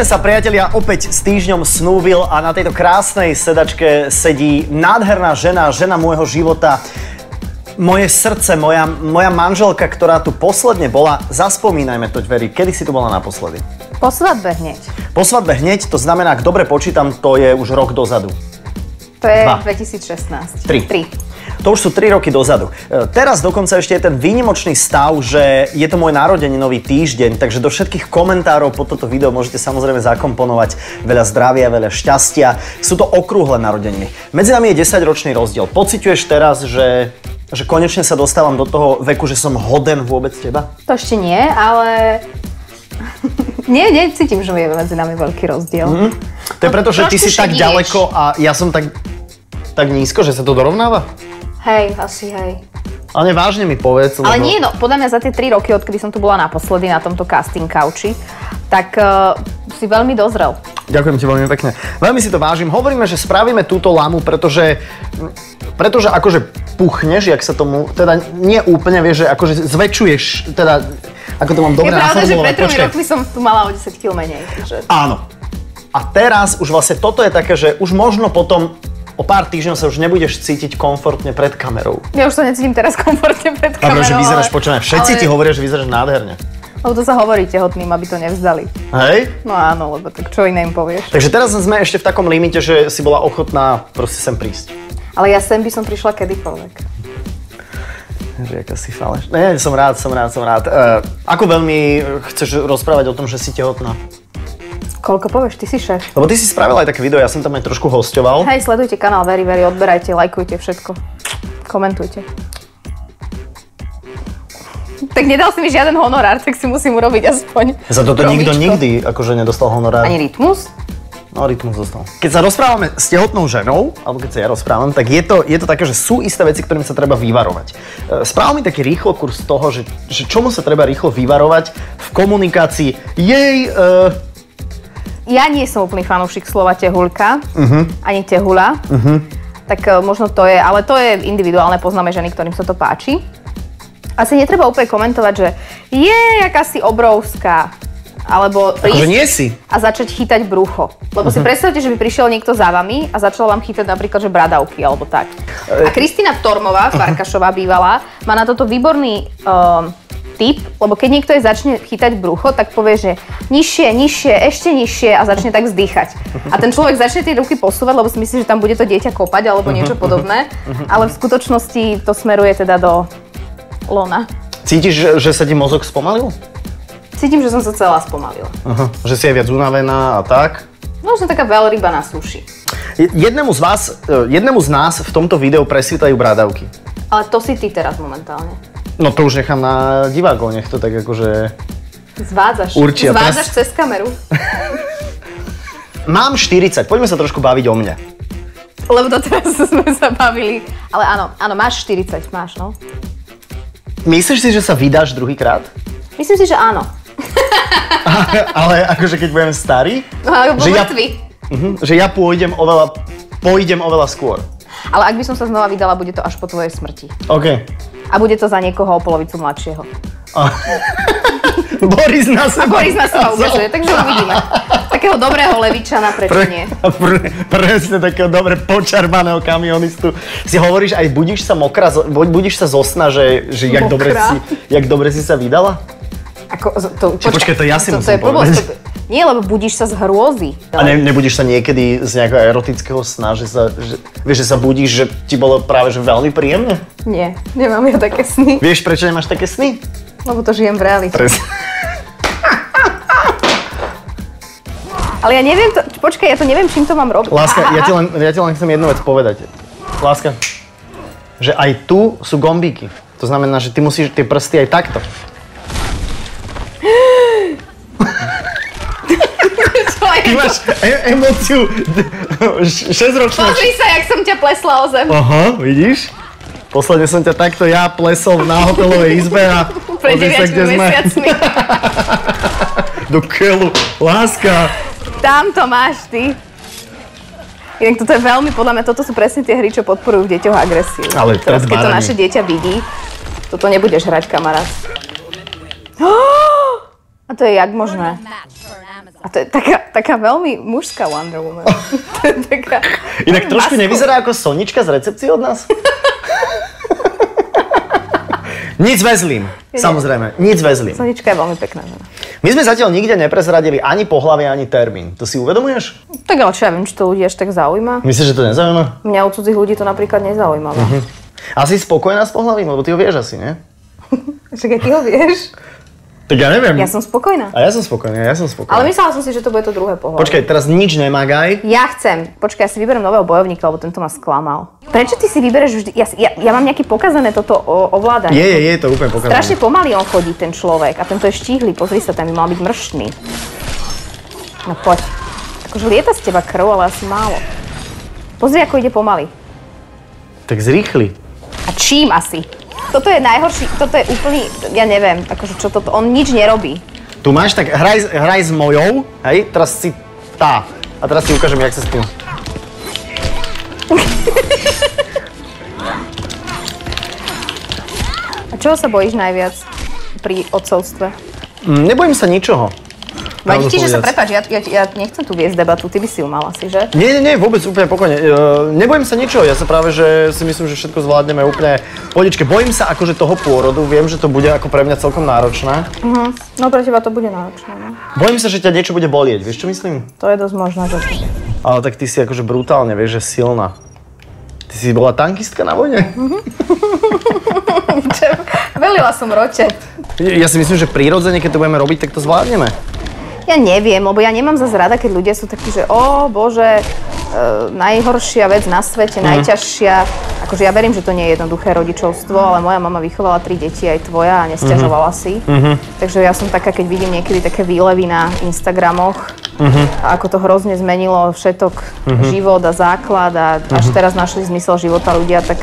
Týždeň sa priatelia opäť s týždňom snúvil a na tejto krásnej sedačke sedí nádherná žena, žena môjho života, moje srdce, moja, moja manželka, ktorá tu posledne bola, zaspomínajme to, Veri, kedy si tu bola naposledy? Po svadbe hneď. Po svadbe hneď, to znamená, ak dobre počítam, to je už rok dozadu. To je Dva. 2016. Tri. Tri. To už sú 3 roky dozadu. E, Teraz dokonca ešte je ten výnimočný stav, že je to môj narodeninový týždeň, takže do všetkých komentárov pod toto video môžete samozrejme zakomponovať veľa zdravia, veľa šťastia. Sú to okrúhle narodeniny. Medzi nami je 10-ročný rozdiel. Pociťuješ teraz, že, že konečne sa dostávam do toho veku, že som hoden vôbec teba? To ešte nie, ale... nie, necítim, že je medzi nami veľký rozdiel. Mhm. To je preto, že ty si tak ďaleko a ja som tak, tak nízko, že sa to dorovnáva? Hej, asi hej. Ale vážne mi povedz. Ale lebo- nie, no, podľa mňa za tie 3 roky, odkedy som tu bola naposledy na tomto casting couchi, tak uh, si veľmi dozrel. Ďakujem ti veľmi pekne. Veľmi si to vážim. Hovoríme, že spravíme túto lamu, pretože, pretože akože puchneš, jak sa tomu, teda nie úplne, vieš, že akože zväčšuješ, teda, ako to mám dobre je pravda, že pred tromi rokmi som tu mala o 10 kg menej. Takže... Áno. A teraz už vlastne toto je také, že už možno potom o pár týždňov sa už nebudeš cítiť komfortne pred kamerou. Ja už sa necítim teraz komfortne pred Dobre, kamerou. že vyzeráš, ale- počúvaj, všetci ale- ti hovoria, že vyzeráš nádherne. Lebo to sa hovorí tehotným, aby to nevzdali. Hej? No áno, lebo tak čo iné im povieš. Takže teraz sme ešte v takom limite, že si bola ochotná proste sem prísť. Ale ja sem by som prišla kedykoľvek. Že jaká si faleš. Nie, som rád, som rád, som rád. Uh, ako veľmi chceš rozprávať o tom, že si tehotná? Koľko povieš, ty si šéf. Lebo ty si spravila aj také video, ja som tam aj trošku hostoval. Hej, sledujte kanál Very Very, odberajte, lajkujte všetko. Komentujte. Tak nedal si mi žiaden honorár, tak si musím urobiť aspoň Za toto nikto nikdy akože nedostal honorár. Ani rytmus? No, rytmus zostal. Keď sa rozprávame s tehotnou ženou, alebo keď sa ja rozprávam, tak je to, je to také, že sú isté veci, ktorým sa treba vyvarovať. E, Správ mi taký rýchlo kurz toho, že, že čomu sa treba rýchlo vyvarovať v komunikácii. Jej, uh, Ja nie som úplný fanúšik slova tehuľka, Mhm. ani tehula. Tak e, možno to je, ale to je individuálne, poznáme ženy, ktorým sa to páči. Asi netreba úplne komentovať, že je, jaká si obrovská. Alebo akože prísť nie si. a začať chytať brucho. Lebo Mhm. si predstavte, že by prišiel niekto za vami a začal vám chytať napríklad, že bradavky alebo tak. A Kristýna Tormová, Farkašová bývalá, má na toto výborný um, tip, lebo keď niekto jej začne chytať brucho, tak povie, že nižšie, nižšie, ešte nižšie a začne tak vzdychať. A ten človek začne tie ruky posúvať, lebo si myslí, že tam bude to dieťa kopať alebo niečo podobné, ale v skutočnosti to smeruje teda do lona. Cítiš, že, sa ti mozog spomalil? Cítim, že som sa celá spomalila. Aha. Že si je viac unavená a tak? No, som taká veľryba na suši. Je- Jednému z vás, e, jednému z nás v tomto videu presvítajú brádavky. Ale to si ty teraz momentálne. No to už nechám na divákov, nech to tak akože... Zvádzaš. Určite, Zvádzaš pres- cez kameru. Mám 40, poďme sa trošku baviť o mne. Lebo doteraz sme sa bavili. Ale áno, áno, máš 40, máš, no. Myslíš si, že sa vydáš druhýkrát? Myslím si, že áno. Ale akože keď budem starý, No, alebo Že ja- mŕtvy. mhm, že ja pôjdem oveľa, pôjdem oveľa skôr. Ale ak by som sa znova vydala, bude to až po tvojej smrti. OK. A bude to za niekoho o polovicu mladšieho. A... Boris na A seba. Boris na seba ukazuje, takže uvidíme. Takého dobrého levičana, prečo Pre, nie? pre, presne takého dobre počarbaného kamionistu. Si hovoríš, aj budíš sa mokrá, budíš sa zo sna, že, že jak, dobre si, jak dobre si sa vydala? Ako, to, Či počkaj, to ja si to, to musím je blbosť. To- Nie, lebo budíš sa z hrôzy. A ne, nebudíš sa niekedy z nejakého erotického sna, že sa, že, vieš, že sa budíš, že ti bolo práve že veľmi príjemne? Nie, nemám ja také sny. Vieš, prečo nemáš také sny? Lebo to žijem v realite. Presne. Ale ja neviem to, počkaj, ja to neviem, čím to mám robiť. Láska, ja ti, len, ja ti len chcem jednu vec povedať. Láska, že aj tu sú gombíky. To znamená, že ty musíš tie prsty aj takto. Čo je Ty máš e- emóciu 6-ročná. Pozri sa, jak som ťa plesla o zem. Aha, vidíš? Posledne som ťa takto ja plesol na hotelovej izbe a Pred sa, 9 mesiacmi. Do keľu. Láska. Tam to máš ty. Inak toto je veľmi, podľa mňa, toto sú presne tie hry, čo podporujú v deťoch agresiu. Ale Teraz, keď to naše dieťa vidí, toto nebudeš hrať, kamarát. A to je jak možné? A to je taká, taká veľmi mužská Wonder Woman. to je taká... Inak trošku masku- nevyzerá ako Sonička z recepcie od nás? Nic vezlím, samozrejme, nic vezlím. Sonička je veľmi pekná žena. My sme zatiaľ nikde neprezradili ani pohlavie, ani termín. To si uvedomuješ? Tak ale čo ja viem, či to ľudí až tak zaujíma. Myslíš, že to nezaujíma? Mňa u cudzích ľudí to napríklad nezaujíma. Mhm. A si spokojná s pohlavím, lebo ty ho vieš asi, nie? Však aj ty ho vieš. Tak ja neviem. Ja som spokojná. A ja som spokojný, ja som spokojný. Ale myslela som si, že to bude to druhé pohľad. Počkaj, teraz nič nemagaj. Ja chcem. Počkaj, ja si vyberiem nového bojovníka, lebo tento ma sklamal. Prečo ty si vybereš vždy... Ja, ja, ja mám nejaké pokazané toto ovládanie. Je, je, je to úplne pokazané. Strašne pomaly on chodí, ten človek. A tento je štíhly. Pozri sa, ten by mal byť mrštný. No poď. Akože lieta z teba krv, ale asi málo. Pozri, ako ide pomaly. Tak zrýchli. A čím asi? Toto je najhorší, toto je úplný, ja neviem, akože čo toto, on nič nerobí. Tu máš, tak hraj, hraj s mojou, hej, teraz si tá. A teraz ti ukážem, jak sa s tým. A čoho sa bojíš najviac pri otcovstve? Mm, nebojím sa ničoho. Vadí ti, že sa, prepáč, ja, ja, ja nechcem tu viesť debatu, ty by si ju mal asi, že? Nie, nie, nie, vôbec úplne pokojne. E, nebojím sa ničoho, ja sa práve, že si myslím, že všetko zvládneme úplne pohodičke. Bojím sa akože toho pôrodu, viem, že to bude ako pre mňa celkom náročné. No pre teba to bude náročné, no. Bojím sa, že ťa niečo bude bolieť, vieš čo myslím? To je dosť možné, že... Ale tak ty si akože brutálne, vieš, že silná. Ty si bola tankistka na vojne? Velila som roče. Ja si myslím, že prirodzene, keď to budeme robiť, tak to zvládneme. Ja neviem, lebo ja nemám zase rada, keď ľudia sú takí, že o bože, e, najhoršia vec na svete, najťažšia. Akože ja verím, že to nie je jednoduché rodičovstvo, ale moja mama vychovala tri deti, aj tvoja, a nesťažovala si. Takže ja som taká, keď vidím niekedy také výlevy na Instagramoch, a ako to hrozne zmenilo všetok život a základ a až teraz našli zmysel života ľudia, tak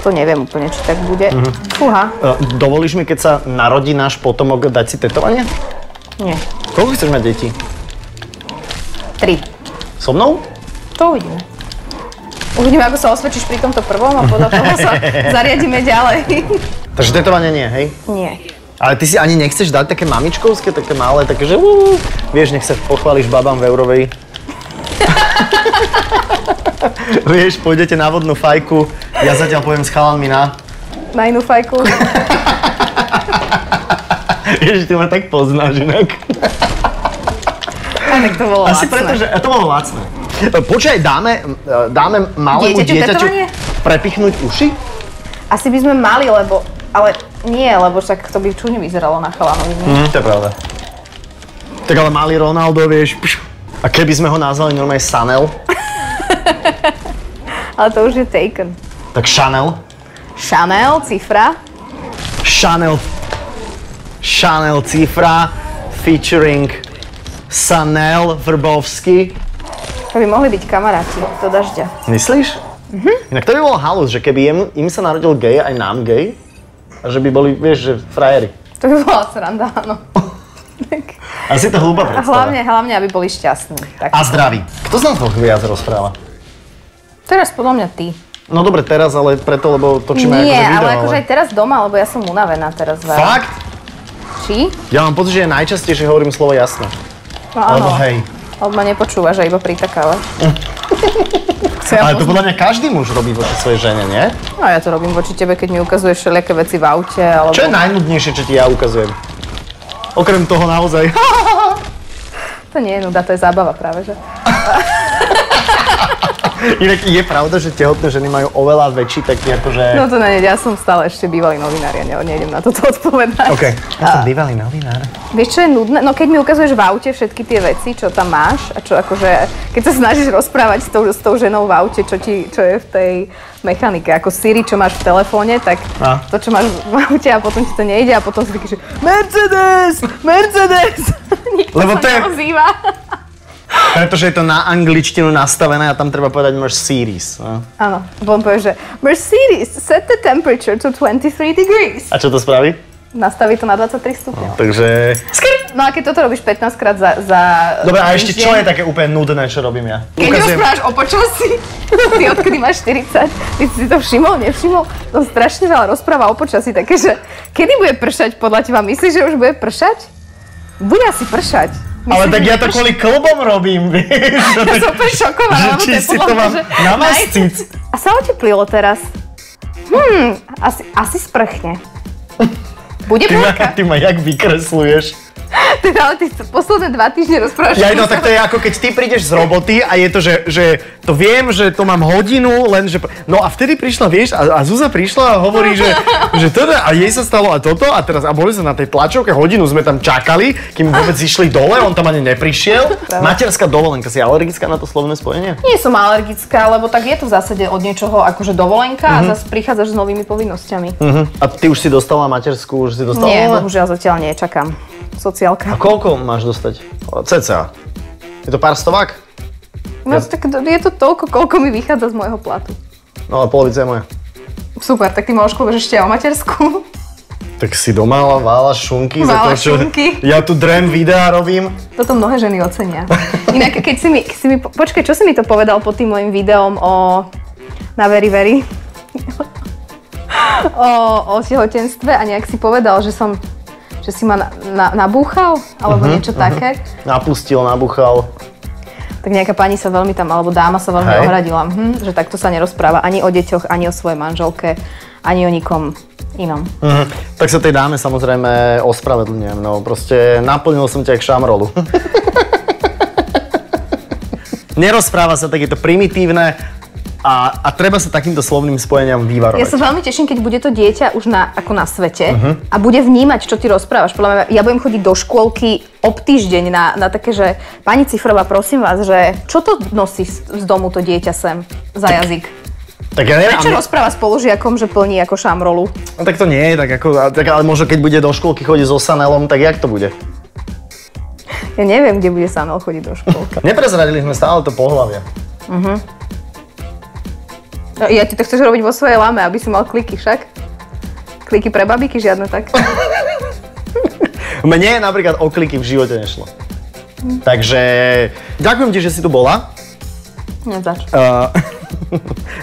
to neviem úplne, či tak bude. Fúha, E, Dovolíš mi, keď sa narodí náš potomok, dať si tetovanie? Nie. Koľko chceš mať detí? Tri. So mnou? To uvidíme. Uvidíme, ako sa osvedčíš pri tomto prvom a podľa toho sa zariadíme ďalej. Takže tetovanie nie, hej? Nie. Ale ty si ani nechceš dať také mamičkovské, také malé, také, že uú, vieš, nech sa pochváliš babám v Eurovej. vieš, pôjdete na vodnú fajku, ja zatiaľ poviem s chalanmi na... Na inú fajku. Ježiš, ty ma tak poznáš inak. A tak to bolo Asi lacné. preto, že to bolo lacné. Počkaj, dáme, dáme malému Dieťaťu dieťaťu prepichnúť uši? Asi by sme mali, lebo... Ale nie, lebo však to by čudne vyzeralo na chalanovi. Hm, to je pravda. Tak ale malý Ronaldo, vieš, pš. a keby sme ho nazvali normálne Sanel, Ale to už je taken. tak Chanel. Chanel, cifra. Chanel. Chanel cifra featuring Sanel Vrbovsky. To by mohli byť kamaráti do dažďa. Myslíš? Mhm. Inak to by bol halus, že keby im, im sa narodil gay, aj nám gay, a že by boli, vieš, že frajeri. To by bola sranda, áno. Asi to hlúba A predstava. hlavne, hlavne, aby boli šťastní. Tak. A zdraví. Kto z nás dvoch viac rozpráva? Teraz podľa mňa ty. No dobre, teraz, ale preto, lebo točíme Nie, akože video, ale akože aj teraz doma, lebo ja som unavená teraz veľa. Fakt? Či? Ja mám pocit, že najčastejšie hovorím slovo jasné. No áno. hej. Alebo ma nepočúvaš a iba pritakávaš. Ale to podľa mňa každý muž robí voči svojej žene, nie? No ja to robím voči tebe, keď mi ukazuješ všelijaké veci v aute, alebo... Čo je najnudnejšie, čo ti ja ukazujem? Okrem toho naozaj. To nie je nuda, to je zábava práve, že? Inak je pravda, že tehotné ženy majú oveľa väčší taký akože... No to nie, ja som stále ešte bývalý novinár, ja ne, nejdem na toto odpovedať. OK. Ja som bývalý novinár. Vieš, čo je nudné? No keď mi ukazuješ v aute všetky tie veci, čo tam máš a čo akože, keď sa snažíš rozprávať s tou, s tou ženou v aute, čo, ti, čo je v tej mechanike, ako Siri, čo máš v telefóne, tak A? to, čo máš v aute a potom ti to nejde a potom si taký, že Mercedes, Mercedes! Nikto Lebo sa to je- neozýva. Pretože je to na angličtinu nastavené a tam treba povedať Mercedes. no. Áno, on povie, že Mercedes, set the temperature to 23 degrees. A čo to spraví? Nastaví to na 23 stupňov. Takže... No a keď toto robíš 15 krát za, za Dobre, a ešte čo je také úplne nudné, čo robím ja? Keď rozprávaš o počasí, ty odkedy máš 40, ty si to všimol, nevšimol? To strašne veľa rozpráva o počasí, také, že kedy bude pršať podľa teba? Myslíš, že už bude pršať? Bude asi pršať. Ale tak ja to kvôli klbom robím, vieš. Ja tak, som úplne šokovaná, že lebo to je si to mám že na naj- mascic. A sa oteplilo teraz. Hmm, asi, asi sprchne. Bude Ty ma, búrka? ty ma jak vykresluješ. Teda, ale ty posledné dva týždne rozprávaš. Ja, no tak to je ako keď ty prídeš z roboty a je to, že, že to viem, že to mám hodinu, len že... No a vtedy prišla, vieš, a, a Zuzá prišla a hovorí, že, že teda, a jej sa stalo a toto a teraz, a boli sme na tej tlačovke, hodinu sme tam čakali, kým vôbec išli dole, on tam ani neprišiel. Materská dovolenka, si alergická na to slovné spojenie? Nie som alergická, lebo tak je to v zásade od niečoho akože dovolenka Mhm. a zase prichádzaš s novými povinnosťami. Uh-huh. A ty už si dostala materskú, už si dostala? Nie, bohužiaľ zatiaľ nie, čakám. A Sociálka. koľko máš dostať? CCA. Je to pár stovák? No tak to- je to toľko, koľko mi vychádza z môjho platu. No ale polovica je moja. Super, tak ty ma oškluješ ešte o matersku. Tak si doma válaš šunky za to, čo šunky. ja tu drem videá robím. Toto mnohé ženy ocenia. Inak, keď si mi, keď si mi po- počkaj, čo si mi to povedal pod tým mojim videom o na Very Very? o, o tehotenstve a nejak si povedal, že som že si ma na, na, nabúchal, alebo uh-huh, niečo uh-huh. také. Napustil, nabuchal. Tak nejaká pani sa veľmi tam, alebo dáma sa veľmi Hej. ohradila, hm, že takto sa nerozpráva ani o deťoch, ani o svojej manželke, ani o nikom inom. Mhm. Tak sa tej dáme samozrejme ospravedlňujem, no proste naplnil som ťa jak šamrolu. Nerozpráva sa, tak je to primitívne a, a treba sa takýmto slovným spojeniam vyvarovať. Ja sa veľmi teším, keď bude to dieťa už na, ako na svete uh-huh. a bude vnímať, čo ty rozprávaš. Podľa mňa, ja budem chodiť do škôlky ob týždeň na, na také, že pani Cifrová, prosím vás, že čo to nosí z, z domu to dieťa sem za jazyk? Tak ja neviem, Prečo a my- rozpráva spolužiakom, že plní ako šamrolu? no, tak to nie je, tak ako, tak, ale možno keď bude do škôlky chodiť so Sanelom, tak jak to bude? Ja neviem, kde bude Samuel chodiť do škôlky. Neprezradili sme stále to pohlavie. No, ja ti to chceš robiť vo svojej lame, aby si mal kliky však? Kliky pre babiky, žiadne tak. Mne napríklad o kliky v živote nešlo. Takže ďakujem ti, že si tu bola. Nezač. Uh,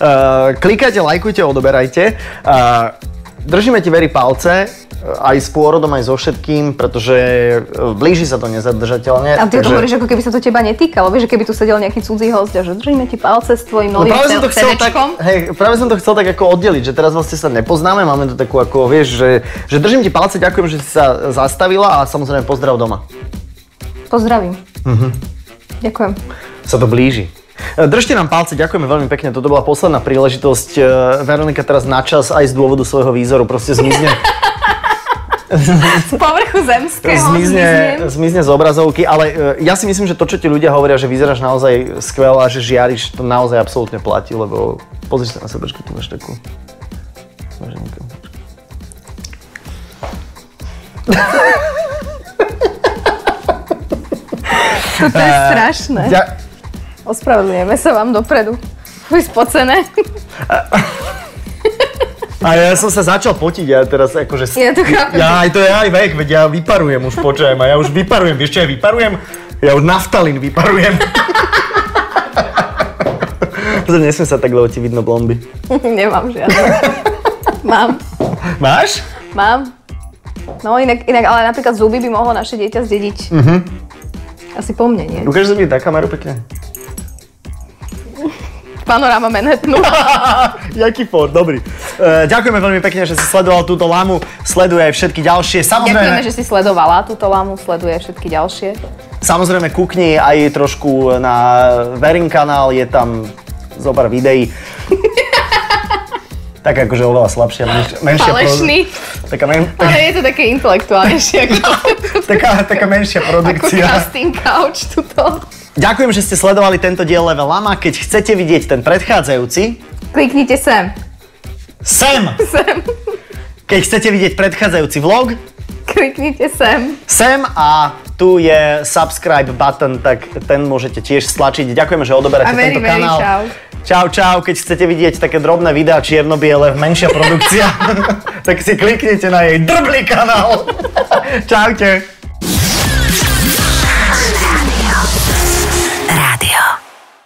uh, klikajte, lajkujte, odoberajte. Uh, držíme ti veri palce, aj s pôrodom, aj so všetkým, pretože uh, blíži sa to nezadržateľne. A ty to hovoríš, ako keby sa to teba netýkalo, vieš, že keby tu sedel nejaký cudzí host a že držíme ti palce s tvojim No novým práve som to chcel tak, hej, práve som to chcel tak ako oddeliť, že teraz vlastne sa nepoznáme, máme to takú ako, vieš, že, že držím ti palce, ďakujem, že si sa zastavila a samozrejme pozdrav doma. Pozdravím. Mhm. Ďakujem. Sa to blíži. E, Držte nám palce, ďakujeme veľmi pekne. Toto bola posledná príležitosť. E, Veronika teraz na čas aj z dôvodu svojho výzoru proste zmizne, Z povrchu zemského zmizne, zmizne z obrazovky, ale e, ja si myslím, že to, čo ti ľudia hovoria, že vyzeráš naozaj skvelá, že žiariš, to naozaj absolútne platí, lebo pozri sa na sebe, tu máš takú... Toto je strašné. Ďa- Ospravedlňujeme sa vám dopredu. Fuj, spocené. A ja som sa začal potiť, ja teraz akože... Ja to chápem. Ja, aj to je aj vek, veď ja vyparujem už, počujem, a ja už vyparujem, vieš čo ja vyparujem? Ja už naftalín vyparujem. Pozor, nesmie sa tak, lebo ti vidno blondy. Nemám žiadne. Mám. Máš? Mám. No inak, inak, ale napríklad zuby by mohlo naše dieťa zdediť. Mhm. Asi po mne, nie? Ukážeš mi na kameru pekne? Panoráma Manhattanu. Jaký for, dobrý. Uh, ďakujeme veľmi pekne, že si sledoval túto lamu. Sleduje aj všetky ďalšie. Ďakujeme, Samozrejme, že si sledovala túto lamu, sleduje všetky ďalšie. samozrejme kukni aj trošku na Verin kanál, je tam zo pár videí. tak akože oveľa slabšia, menšia, menšia Falešný. Taká, men, tak, Ale je to také intelektuálnejšie ako, taká, taká menšia ako produkcia. casting couch tuto. Ďakujem, že ste sledovali tento diel Level Lama. Keď chcete vidieť ten predchádzajúci, Kliknite sem. sem! Sem. Keď chcete vidieť predchádzajúci vlog, Kliknite sem. sem a tu je subscribe button, tak ten môžete tiež stlačiť. Ďakujeme, že odoberáte tento very kanál. čau. Čau, čau. Keď chcete vidieť také drobné videá čierno-biele, menšia produkcia, tak si kliknite na jej drblý kanál. Čaute.